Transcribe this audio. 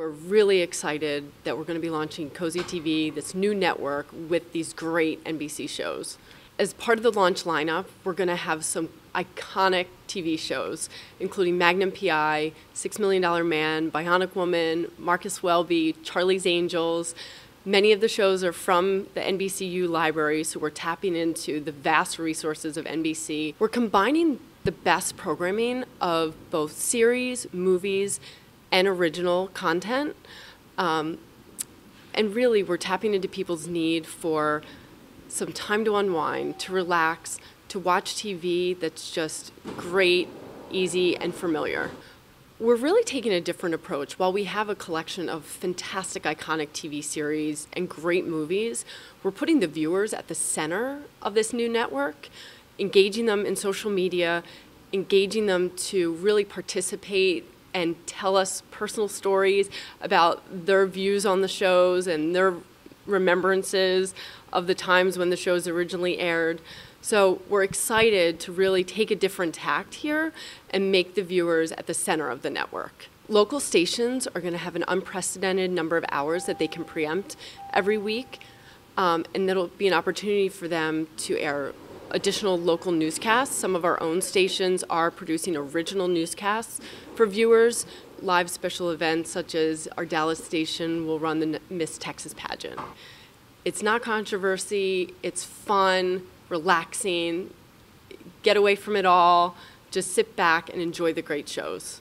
We're really excited that we're going to be launching COZI TV, this new network with these great NBC shows. As part of the launch lineup, we're going to have some iconic TV shows, including Magnum PI, Six Million Dollar Man, Bionic Woman, Marcus Welby, Charlie's Angels. Many of the shows are from the NBCU library, so we're tapping into the vast resources of NBC. We're combining the best programming of both series, movies, and original content. Um, and really, we're tapping into people's need for some time to unwind, to relax, to watch TV that's just great, easy, and familiar. We're really taking a different approach. While we have a collection of fantastic, iconic TV series and great movies, we're putting the viewers at the center of this new network, engaging them in social media, engaging them to really participate and tell us personal stories about their views on the shows and their remembrances of the times when the shows originally aired. So we're excited to really take a different tact here and make the viewers at the center of the network. Local stations are going to have an unprecedented number of hours that they can preempt every week, um, and that'll be an opportunity for them to air additional local newscasts. Some of our own stations are producing original newscasts for viewers. Live special events, such as our Dallas station, will run the Miss Texas pageant. It's not controversy, it's fun, relaxing, get away from it all, just sit back and enjoy the great shows.